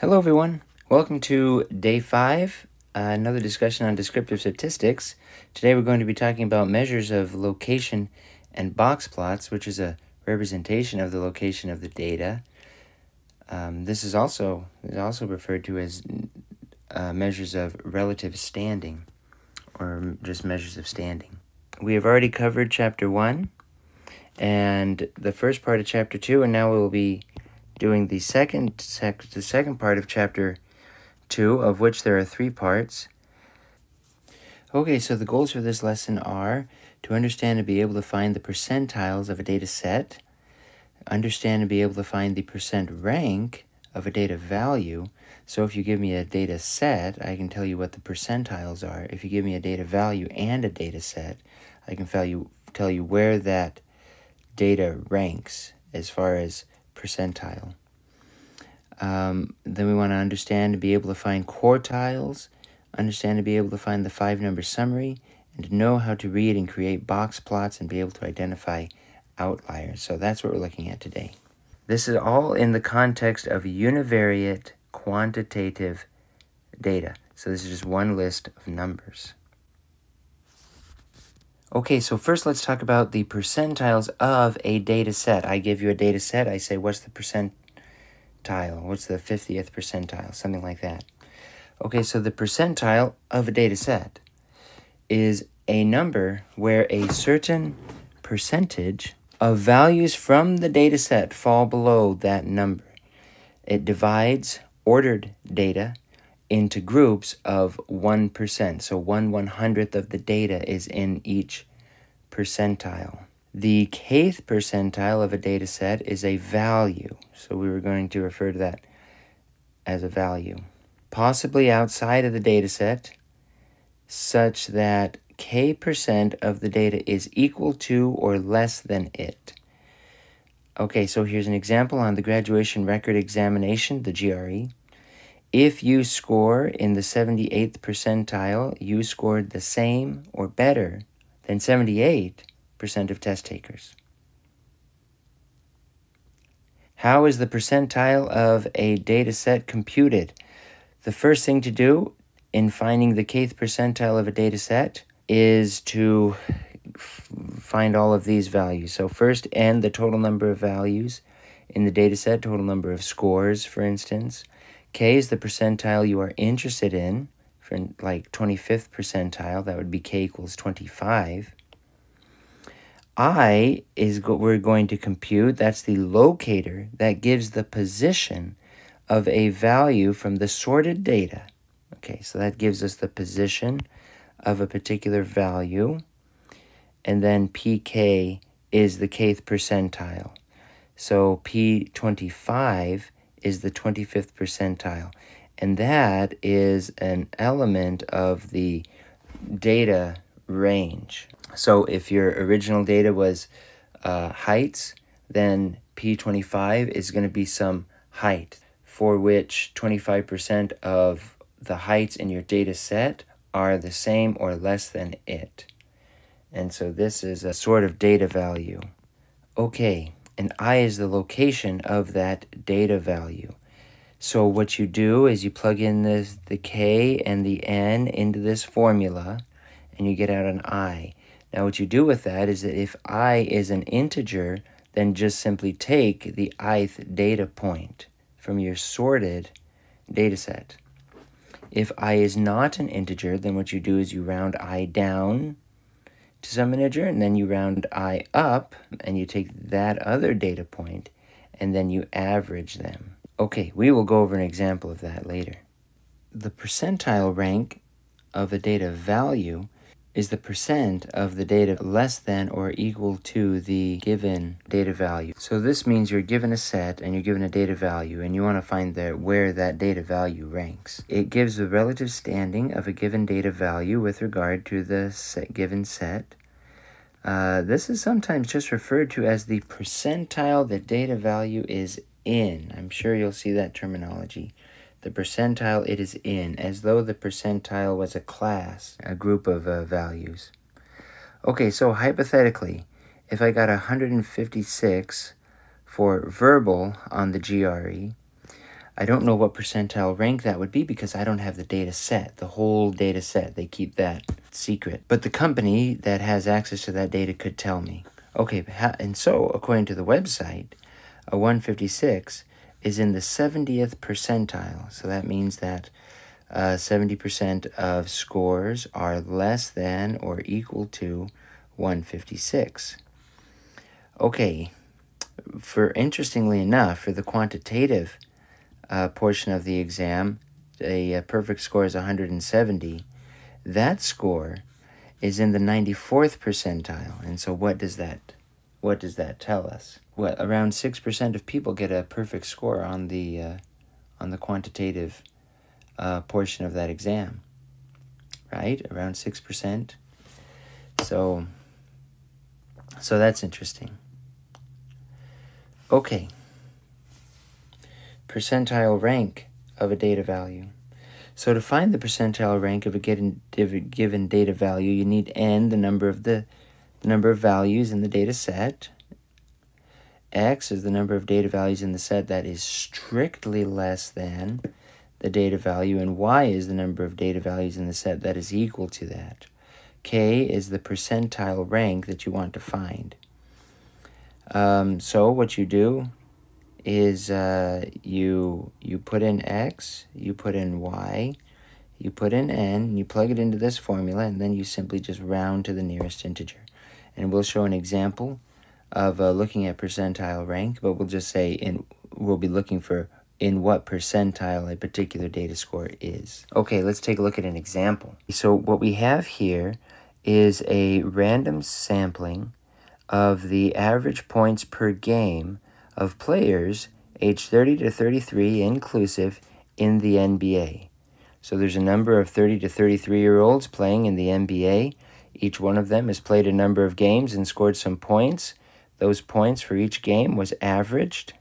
Hello, everyone. Welcome to day five, uh, another discussion on descriptive statistics. Today, we're going to be talking about measures of location and box plots, which is a representation of the location of the data. Um, this is also is also referred to as uh, measures of relative standing, or just measures of standing. We have already covered chapter one and the first part of chapter two, and now we will be doing the second sec the second part of chapter 2 of which there are three parts. Okay, so the goals for this lesson are to understand and be able to find the percentiles of a data set, understand and be able to find the percent rank of a data value. So if you give me a data set, I can tell you what the percentiles are. If you give me a data value and a data set, I can tell you, tell you where that data ranks as far as percentile. Um, then we want to understand to be able to find quartiles, understand to be able to find the five number summary, and to know how to read and create box plots and be able to identify outliers. So that's what we're looking at today. This is all in the context of univariate quantitative data. So this is just one list of numbers. Okay, so first let's talk about the percentiles of a data set. I give you a data set, I say, what's the percentile? What's the 50th percentile? Something like that. Okay, so the percentile of a data set is a number where a certain percentage of values from the data set fall below that number. It divides ordered data into groups of 1%. So 1 one hundredth of the data is in each percentile. The kth percentile of a data set is a value. So we were going to refer to that as a value. Possibly outside of the data set, such that k percent of the data is equal to or less than it. Okay, so here's an example on the graduation record examination, the GRE. If you score in the 78th percentile, you scored the same or better than 78% of test takers. How is the percentile of a data set computed? The first thing to do in finding the kth percentile of a data set is to find all of these values. So first, n, the total number of values in the data set, total number of scores, for instance. K is the percentile you are interested in, for like 25th percentile, that would be K equals 25. I is what we're going to compute, that's the locator that gives the position of a value from the sorted data. Okay, so that gives us the position of a particular value. And then pk is the kth percentile. So p25 is the 25th percentile. And that is an element of the data range. So if your original data was uh, heights, then P25 is going to be some height for which 25% of the heights in your data set are the same or less than it. And so this is a sort of data value. Okay, and i is the location of that data value. So what you do is you plug in this, the k and the n into this formula, and you get out an i. Now what you do with that is that if i is an integer, then just simply take the ith data point from your sorted data set. If i is not an integer, then what you do is you round i down to some integer, and then you round i up, and you take that other data point, and then you average them. Okay, we will go over an example of that later. The percentile rank of a data value is the percent of the data less than or equal to the given data value. So this means you're given a set and you're given a data value and you want to find the, where that data value ranks. It gives the relative standing of a given data value with regard to the set, given set. Uh, this is sometimes just referred to as the percentile the data value is in. I'm sure you'll see that terminology the percentile it is in, as though the percentile was a class, a group of uh, values. Okay, so hypothetically, if I got 156 for verbal on the GRE, I don't know what percentile rank that would be because I don't have the data set, the whole data set. They keep that secret. But the company that has access to that data could tell me. Okay, and so according to the website, a 156 is in the 70th percentile. So that means that 70% uh, of scores are less than or equal to 156. Okay, for interestingly enough, for the quantitative uh, portion of the exam, a, a perfect score is 170. That score is in the 94th percentile. And so what does that what does that tell us? What around 6% of people get a perfect score on the uh, on the quantitative uh, portion of that exam. Right? Around 6%. So so that's interesting. Okay. Percentile rank of a data value. So to find the percentile rank of a given, given data value, you need n, the number of the, the number of values in the data set. X is the number of data values in the set that is strictly less than the data value, and y is the number of data values in the set that is equal to that. k is the percentile rank that you want to find. Um, so what you do is uh, you you put in x, you put in y, you put in n, you plug it into this formula, and then you simply just round to the nearest integer. And we'll show an example of uh, looking at percentile rank, but we'll just say in we'll be looking for in what percentile a particular data score is. Okay, let's take a look at an example. So what we have here is a random sampling of the average points per game of players aged 30 to 33 inclusive in the NBA. So there's a number of 30 to 33 year olds playing in the NBA. Each one of them has played a number of games and scored some points. Those points for each game was averaged.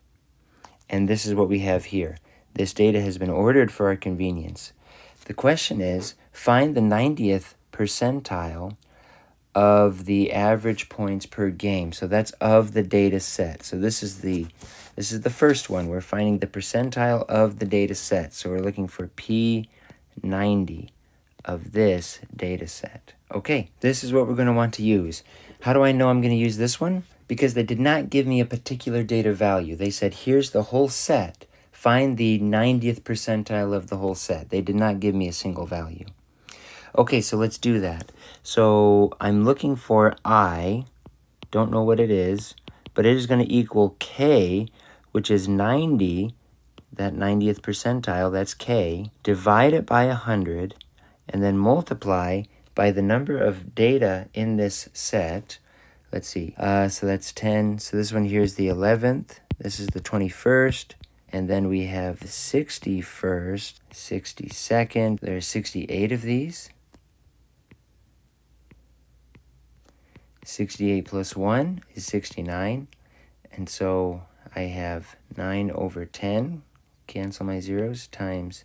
And this is what we have here. This data has been ordered for our convenience. The question is, find the 90th percentile of the average points per game. So that's of the data set. So this is the this is the first one. We're finding the percentile of the data set. So we're looking for P90 of this data set. Okay, this is what we're going to want to use. How do I know I'm going to use this one? Because they did not give me a particular data value. They said, here's the whole set. Find the 90th percentile of the whole set. They did not give me a single value. Okay, so let's do that. So I'm looking for I, don't know what it is, but it is going to equal K, which is 90, that 90th percentile, that's K, divide it by 100, and then multiply by the number of data in this set. Let's see, uh, so that's 10. So this one here is the 11th. This is the 21st. And then we have the 61st, 62nd. There's 68 of these. 68 plus 1 is 69. And so I have 9 over 10, cancel my zeros, times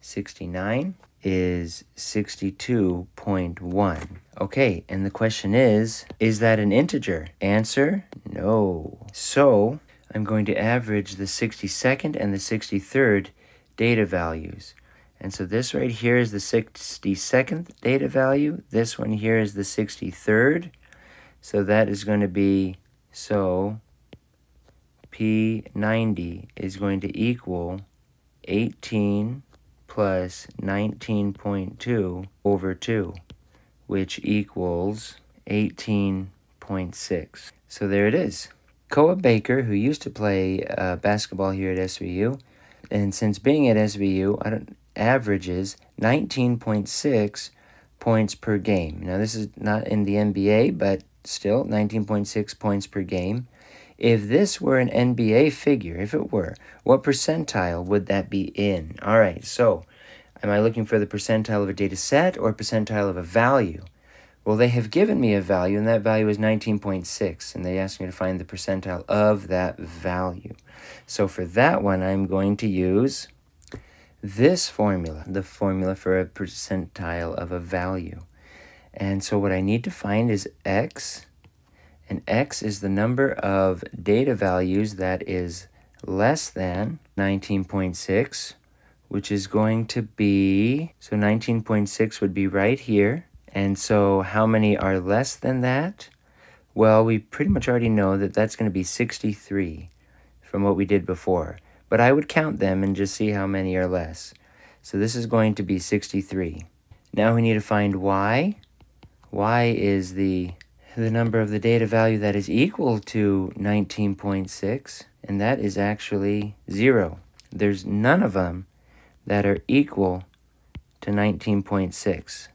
69 is 62.1. Okay, and the question is, is that an integer? Answer, no. So I'm going to average the 62nd and the 63rd data values. And so this right here is the 62nd data value. This one here is the 63rd. So that is going to be, so P90 is going to equal 18 plus 19.2 over 2, which equals 18.6. So there it is. Koa Baker, who used to play uh, basketball here at SVU, and since being at SVU, I don't, averages 19.6 points per game. Now, this is not in the NBA, but still 19.6 points per game. If this were an NBA figure, if it were, what percentile would that be in? All right, so am I looking for the percentile of a data set or percentile of a value? Well, they have given me a value, and that value is 19.6, and they asked me to find the percentile of that value. So for that one, I'm going to use this formula, the formula for a percentile of a value. And so what I need to find is x, and x is the number of data values that is less than 19.6, which is going to be, so 19.6 would be right here. And so how many are less than that? Well, we pretty much already know that that's going to be 63 from what we did before. But I would count them and just see how many are less. So this is going to be 63. Now we need to find y. y is the, the number of the data value that is equal to 19.6, and that is actually 0. There's none of them that are equal to 19.6.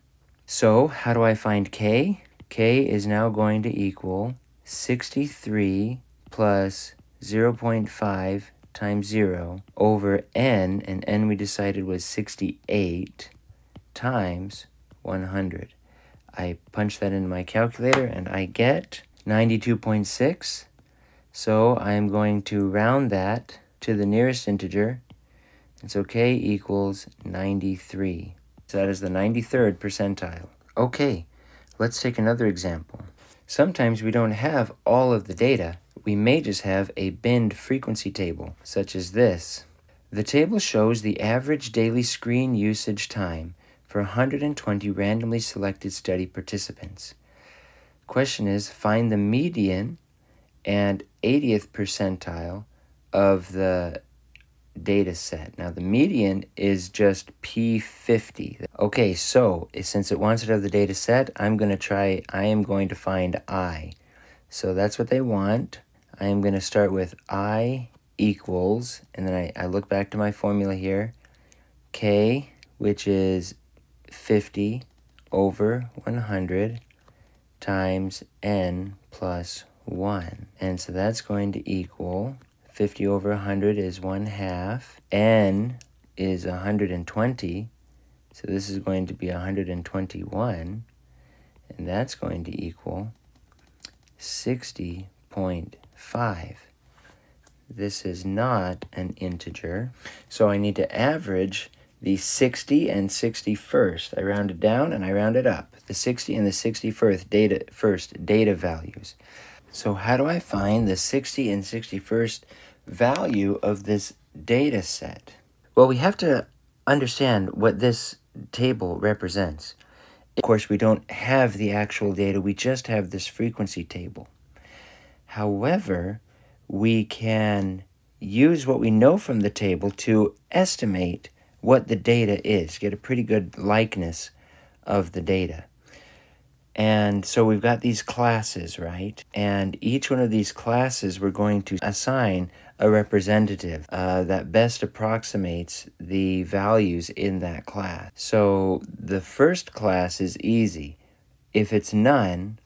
So how do I find k? k is now going to equal 63 plus 0 0.5 times 0 over n, and n we decided was 68 times 100. I punch that into my calculator and I get 92.6. So I'm going to round that to the nearest integer. And so k equals 93. So that is the 93rd percentile. Okay, let's take another example. Sometimes we don't have all of the data. We may just have a binned frequency table, such as this. The table shows the average daily screen usage time for 120 randomly selected study participants. Question is, find the median and 80th percentile of the data set. Now the median is just P50. Okay, so since it wants to have the data set, I'm going to try, I am going to find I. So that's what they want. I am going to start with I equals, and then I, I look back to my formula here, K, which is 50 over 100 times n plus 1. And so that's going to equal 50 over 100 is 1 half. n is 120. So this is going to be 121. And that's going to equal 60.5. This is not an integer. So I need to average the 60 and 61st. I rounded down and I rounded up. The 60 and the 61st data, first data values. So how do I find the 60 and 61st value of this data set? Well, we have to understand what this table represents. Of course, we don't have the actual data, we just have this frequency table. However, we can use what we know from the table to estimate what the data is, get a pretty good likeness of the data. And so we've got these classes, right? And each one of these classes, we're going to assign a representative uh, that best approximates the values in that class. So the first class is easy. If it's none,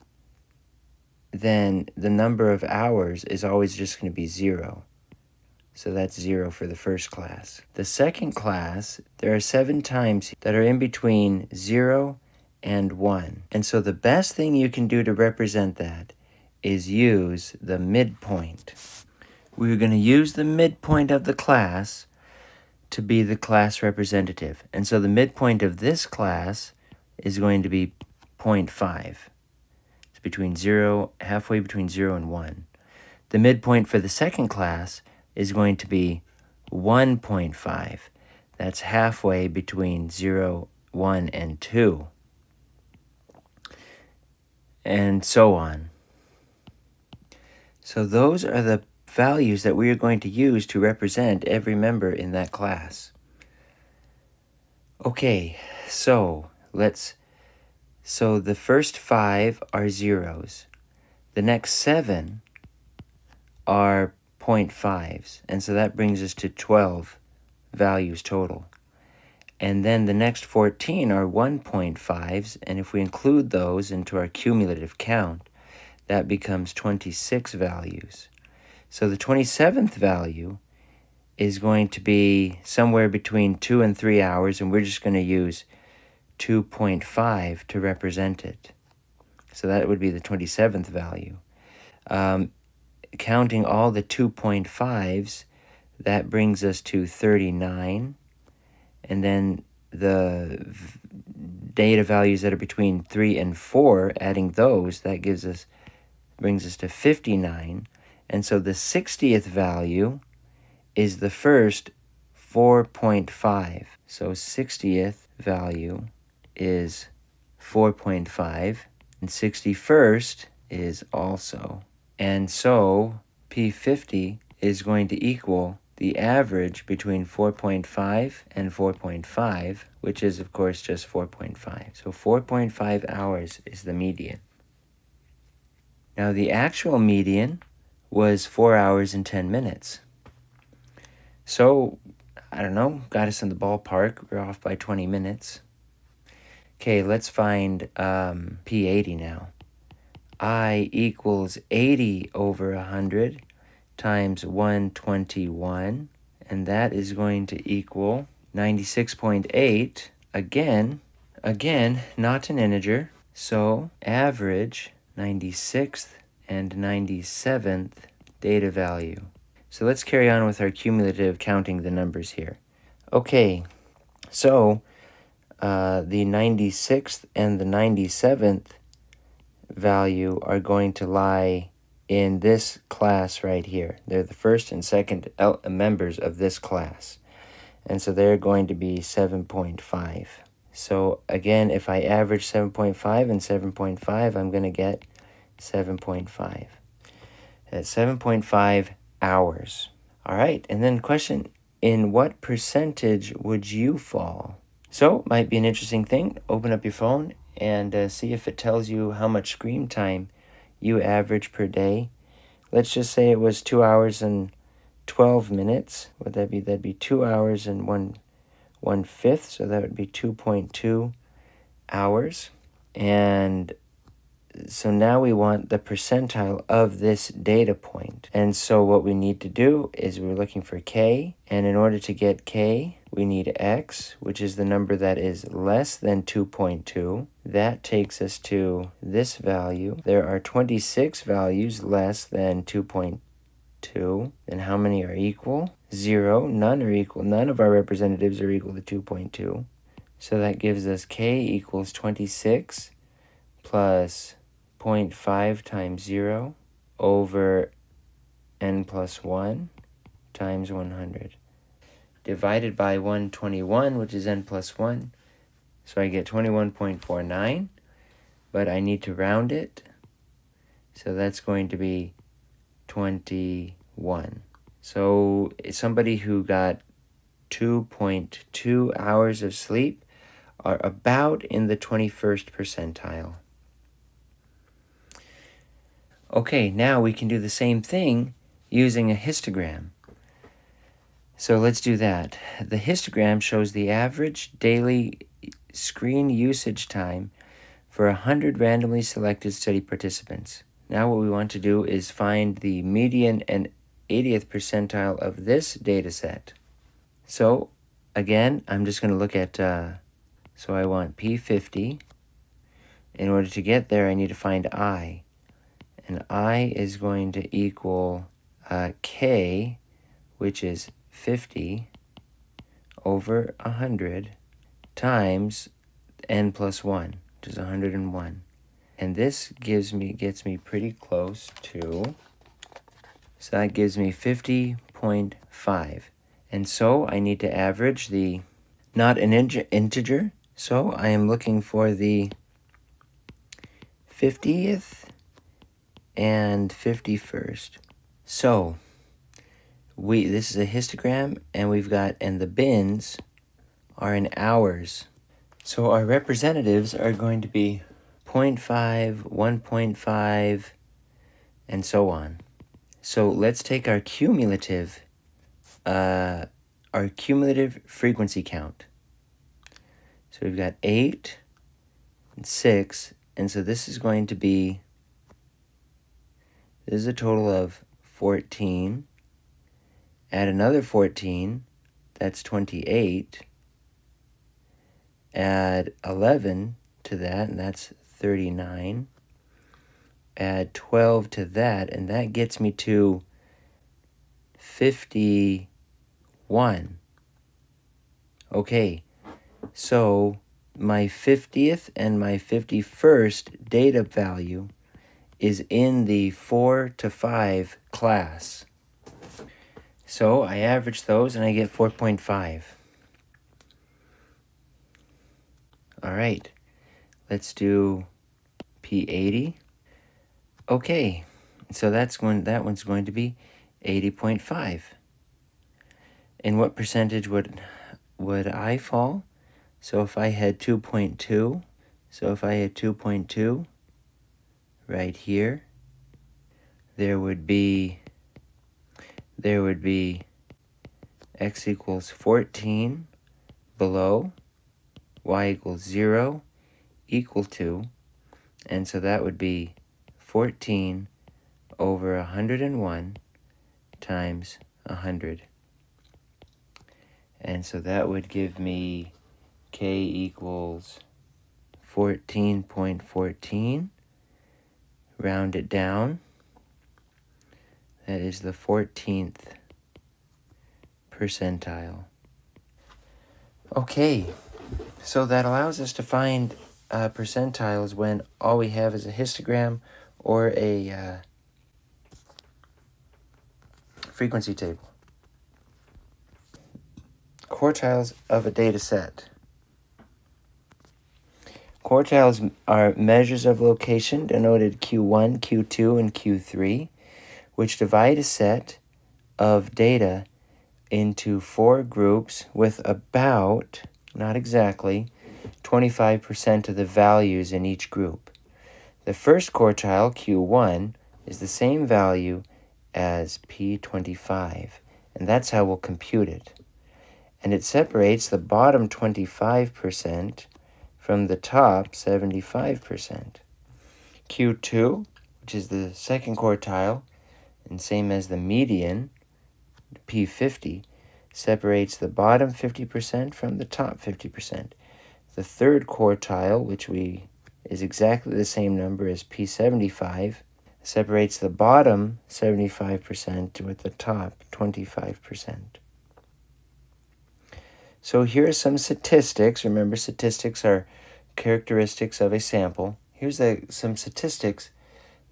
then the number of hours is always just going to be zero. So that's zero for the first class. The second class, there are seven times that are in between zero and 1. And so the best thing you can do to represent that is use the midpoint. We're going to use the midpoint of the class to be the class representative. And so the midpoint of this class is going to be 0.5. It's between 0, halfway between 0 and 1. The midpoint for the second class is going to be 1.5. That's halfway between 0, 1, and 2 and so on. So those are the values that we are going to use to represent every member in that class. Okay, so let's, so the first five are zeros. The next seven are 0.5s, and so that brings us to 12 values total. And then the next 14 are 1.5s, and if we include those into our cumulative count, that becomes 26 values. So the 27th value is going to be somewhere between 2 and 3 hours, and we're just going to use 2.5 to represent it. So that would be the 27th value. Um, counting all the 2.5s, that brings us to 39 and then the data values that are between 3 and 4, adding those, that gives us, brings us to 59. And so the 60th value is the first 4.5. So 60th value is 4.5 and 61st is also. And so P50 is going to equal the average between 4.5 and 4.5, which is of course just 4.5. So 4.5 hours is the median. Now the actual median was 4 hours and 10 minutes. So, I don't know, got us in the ballpark. We're off by 20 minutes. Okay, let's find um, P80 now. I equals 80 over 100 times 121, and that is going to equal 96.8. Again, again, not an integer, so average 96th and 97th data value. So let's carry on with our cumulative counting the numbers here. Okay, so uh, the 96th and the 97th value are going to lie in this class right here. They're the first and second members of this class. And so they're going to be 7.5. So again, if I average 7.5 and 7.5, I'm going to get 7.5. That's 7.5 hours. All right, and then question, in what percentage would you fall? So, might be an interesting thing. Open up your phone and uh, see if it tells you how much screen time you average per day. Let's just say it was two hours and 12 minutes. Would that be? That'd be two hours and one, one fifth. So that would be 2.2 hours. And so now we want the percentile of this data point. And so what we need to do is we're looking for k, and in order to get k, we need x, which is the number that is less than 2.2. That takes us to this value. There are 26 values less than 2.2. And how many are equal? Zero. None are equal. None of our representatives are equal to 2.2. So that gives us k equals 26 plus 0.5 times 0 over n plus 1 times 100 divided by 121 which is n plus 1 so I get 21.49 but I need to round it. So that's going to be 21 so somebody who got 2.2 hours of sleep are about in the 21st percentile. Okay, now we can do the same thing using a histogram. So let's do that. The histogram shows the average daily screen usage time for 100 randomly selected study participants. Now what we want to do is find the median and 80th percentile of this data set. So again, I'm just going to look at, uh, so I want P50. In order to get there, I need to find I and i is going to equal uh, k, which is 50 over 100 times n plus 1, which is 101. And this gives me gets me pretty close to, so that gives me 50.5. And so I need to average the, not an integer, so I am looking for the 50th and 51st. So, we this is a histogram and we've got and the bins are in hours. So our representatives are going to be 0.5, 1.5 and so on. So let's take our cumulative uh our cumulative frequency count. So we've got 8 and 6 and so this is going to be this is a total of 14. Add another 14, that's 28. Add 11 to that, and that's 39. Add 12 to that, and that gets me to 51. Okay, so my 50th and my 51st data value is in the 4 to 5 class. So I average those and I get 4.5. All right, let's do P80. Okay, so that's going, that one's going to be 80.5. And what percentage would, would I fall? So if I had 2.2, so if I had 2.2 right here, there would be, there would be x equals 14 below, y equals 0, equal to, and so that would be 14 over 101 times 100. And so that would give me k equals 14.14. Round it down. That is the 14th percentile. Okay, so that allows us to find uh, percentiles when all we have is a histogram or a uh, frequency table. Quartiles of a data set. Quartiles are measures of location denoted Q1, Q2, and Q3, which divide a set of data into four groups with about, not exactly, 25% of the values in each group. The first quartile, Q1, is the same value as P25, and that's how we'll compute it. And it separates the bottom 25% from the top 75%. Q2, which is the second quartile, and same as the median, P50, separates the bottom 50% from the top 50%. The third quartile, which we is exactly the same number as P75, separates the bottom 75% with the top 25%. So here are some statistics. Remember, statistics are characteristics of a sample. Here's some statistics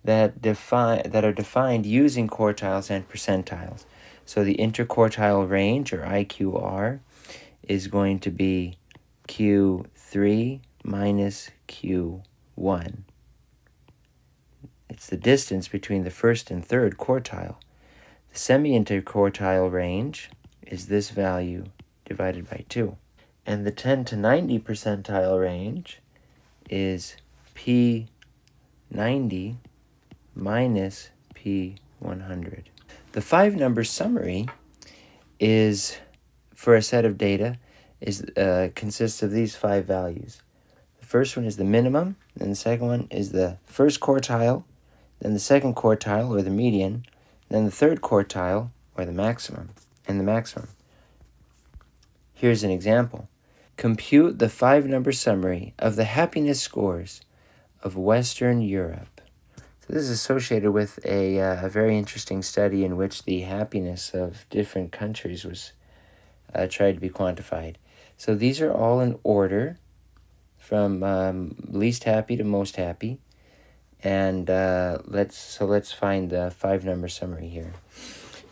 that define that are defined using quartiles and percentiles. So the interquartile range, or IQR, is going to be Q3 minus Q1. It's the distance between the first and third quartile. The semi-interquartile range is this value divided by 2. And the 10 to 90 percentile range is P90 minus P100. The five number summary is for a set of data is uh, consists of these five values. The first one is the minimum, then the second one is the first quartile, then the second quartile or the median, then the third quartile or the maximum, and the maximum. Here's an example. Compute the five number summary of the happiness scores of Western Europe. This is associated with a, uh, a very interesting study in which the happiness of different countries was uh, tried to be quantified. So these are all in order from um, least happy to most happy. And uh, let's so let's find the five number summary here.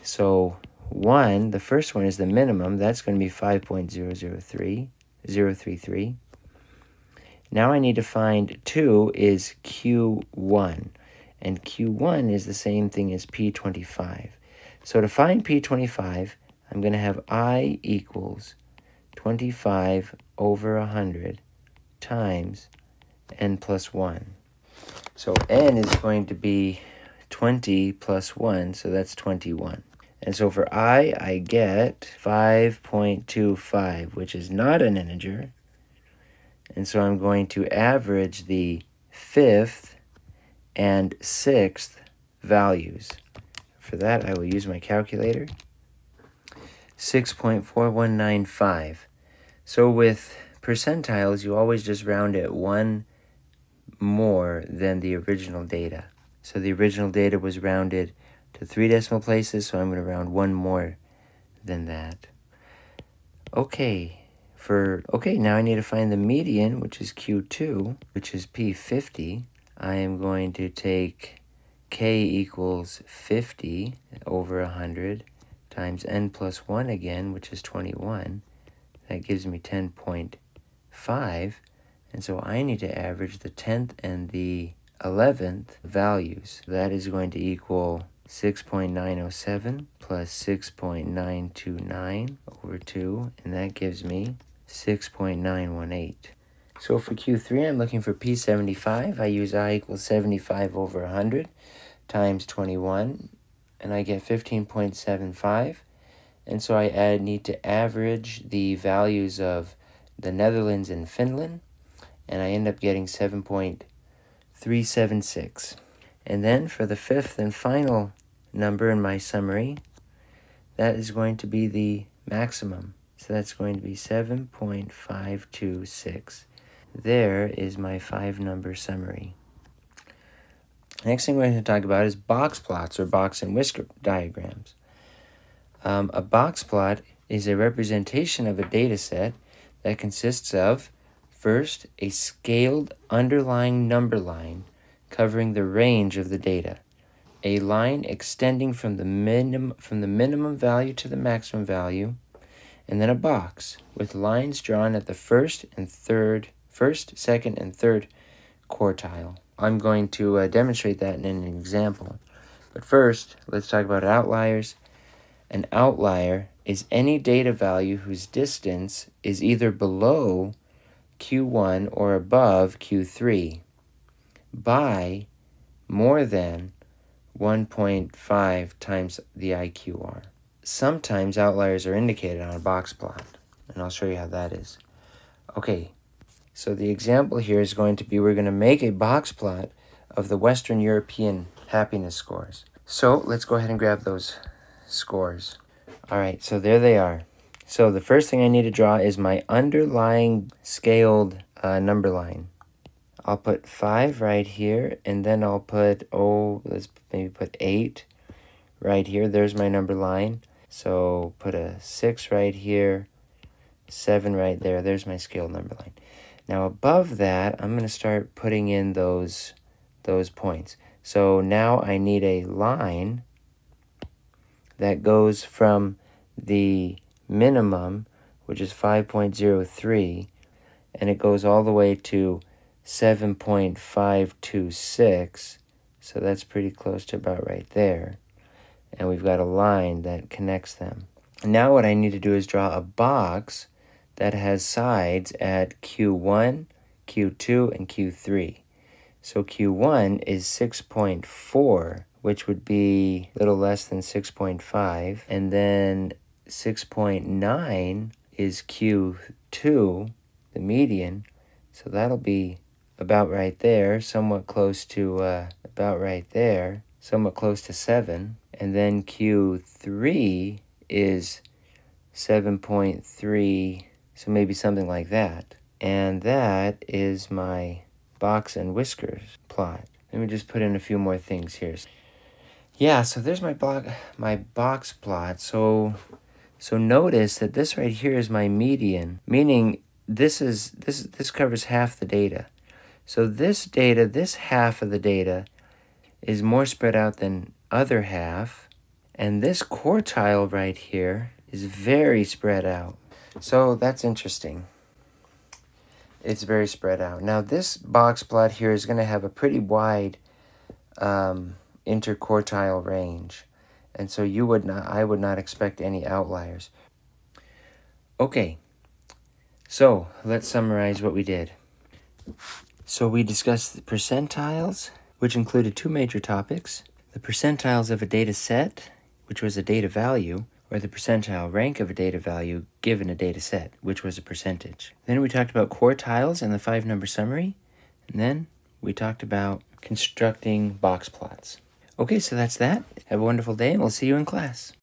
So one, the first one is the minimum. That's going to be 5.003, 033. Now I need to find 2 is Q1. And Q1 is the same thing as P25. So to find P25, I'm going to have I equals 25 over 100 times n plus 1. So n is going to be 20 plus 1, so that's 21. And so for i, I get 5.25, which is not an integer. And so I'm going to average the fifth and sixth values. For that, I will use my calculator. 6.4195. So with percentiles, you always just round it one more than the original data. So the original data was rounded to three decimal places, so I'm going to round one more than that. Okay, for, okay, now I need to find the median, which is Q2, which is P50. I am going to take K equals 50 over 100 times n plus 1 again, which is 21. That gives me 10.5. And so I need to average the 10th and the 11th values. That is going to equal 6.907 plus 6.929 over 2, and that gives me 6.918. So for Q3, I'm looking for P75. I use I equals 75 over 100 times 21, and I get 15.75. And so I add, need to average the values of the Netherlands and Finland, and I end up getting 7.376. And then for the fifth and final number in my summary, that is going to be the maximum. So that's going to be 7.526. There is my five number summary. Next thing we're going to talk about is box plots or box and whisker diagrams. Um, a box plot is a representation of a data set that consists of, first, a scaled underlying number line covering the range of the data a line extending from the minimum from the minimum value to the maximum value, and then a box with lines drawn at the first and third, first, second, and third quartile. I'm going to uh, demonstrate that in an example. But first, let's talk about outliers. An outlier is any data value whose distance is either below Q1 or above Q3 by more than 1.5 times the IQR. Sometimes outliers are indicated on a box plot, and I'll show you how that is. Okay, so the example here is going to be we're going to make a box plot of the Western European happiness scores. So let's go ahead and grab those scores. All right, so there they are. So the first thing I need to draw is my underlying scaled uh, number line. I'll put 5 right here, and then I'll put, oh, let's maybe put 8 right here. There's my number line. So put a 6 right here, 7 right there. There's my scale number line. Now above that, I'm going to start putting in those, those points. So now I need a line that goes from the minimum, which is 5.03, and it goes all the way to 7.526. So that's pretty close to about right there. And we've got a line that connects them. Now what I need to do is draw a box that has sides at Q1, Q2, and Q3. So Q1 is 6.4, which would be a little less than 6.5. And then 6.9 is Q2, the median. So that'll be about right there, somewhat close to uh, about right there, somewhat close to 7. And then Q3 is 7.3, so maybe something like that. And that is my box and whiskers plot. Let me just put in a few more things here. Yeah, so there's my block, my box plot. So, so notice that this right here is my median, meaning this is this this covers half the data. So this data, this half of the data, is more spread out than other half. And this quartile right here is very spread out. So that's interesting. It's very spread out. Now this box plot here is going to have a pretty wide um, interquartile range. And so you would not, I would not expect any outliers. Okay, so let's summarize what we did. So we discussed the percentiles, which included two major topics. The percentiles of a data set, which was a data value, or the percentile rank of a data value given a data set, which was a percentage. Then we talked about quartiles and the five number summary, and then we talked about constructing box plots. Okay, so that's that. Have a wonderful day, and we'll see you in class.